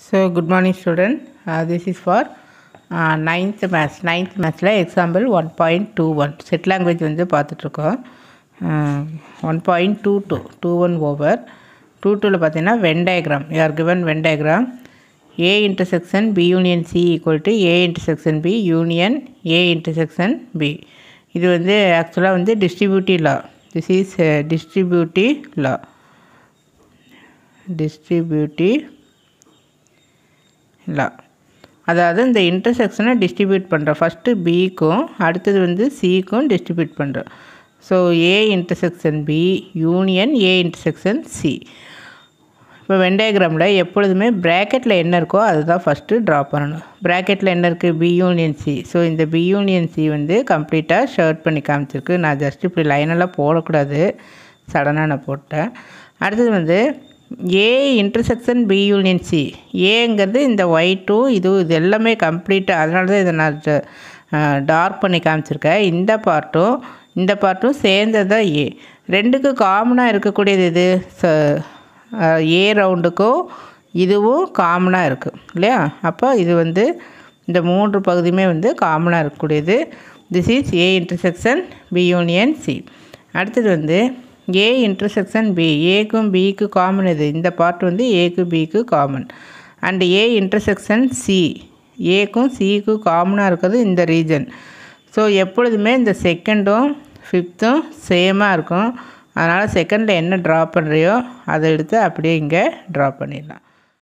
So, good morning student. Uh, this is for uh, ninth maths. Ninth example one point two one set language வந்து பார்த்துட்ருக்கோம். One point two two two one over two டூவில் பார்த்தீங்கன்னா Venn diagram are given Venn diagram A intersection B union C equal to A intersection B union A intersection B இது வந்து ஆக்சுவலாக வந்து டிஸ்ட்ரிபியூட்டி லா this is டிஸ்ட்ரிபியூட்டி லா டிஸ்ட்ரிபியூட்டி லா அதாவது இந்த இன்டர்செக்ஷனை டிஸ்ட்ரிபியூட் பண்ணுறோம் first பிக்கும் அடுத்தது வந்து சிக்கும் டிஸ்ட்ரிபியூட் பண்ணுறோம் so A intersection B union A intersection C இப்போ வெண்டயகிராமில் எப்பொழுதுமே ப்ராக்கெட்டில் என்ன இருக்கோ அதுதான் ஃபஸ்ட்டு ட்ரா பண்ணணும். ப்ராக்கெட்டில் என்ன இருக்குது பி யூனியன் சி ஸோ இந்த பி யூனியன் சி வந்து கம்ப்ளீட்டாக ஷர்ட் பண்ணி காமிச்சிருக்கு. நான் ஜஸ்ட் இப்படி லைனெல்லாம் போடக்கூடாது. சடனாக நான் போட்டேன். அடுத்தது வந்து A intersection B union C ஏங்கிறது இந்த ஒய் டூ இது இது எல்லாமே கம்ப்ளீட்டாக அதனால தான் இதை நான் டார்க் பண்ணி காமிச்சிருக்கேன். இந்த பார்ட்டும் இந்த பார்ட்டும் சேர்ந்தது தான் ஏ ரெண்டுக்கு காமனாக இருக்கக்கூடியது இது ச ஏ ரவுண்டுக்கும் இதுவும் காமனாக இருக்குது இல்லையா? அப்போ இது வந்து இந்த மூன்று பகுதியுமே வந்து காமனாக இருக்கக்கூடியது. This is A intersection B union C அடுத்தது வந்து ஏ இன்டர்செக்ஷன் பி ஏக்கும் பிக்கு காமன் இது. இந்த பார்ட் வந்து ஏக்கு பிக்கு common and A intersection C ஏக்கும் சிக்கும் காமனாக இருக்கிறது இந்த ரீஜன் ஸோ எப்பொழுதுமே இந்த செகண்டும் ஃபிஃப்த்தும் சேமாக இருக்கும். அதனால் செகண்டில் என்ன ட்ரா பண்ணுறியோ அதை எடுத்து அப்படியே இங்கே ட்ரா பண்ணிடலாம்.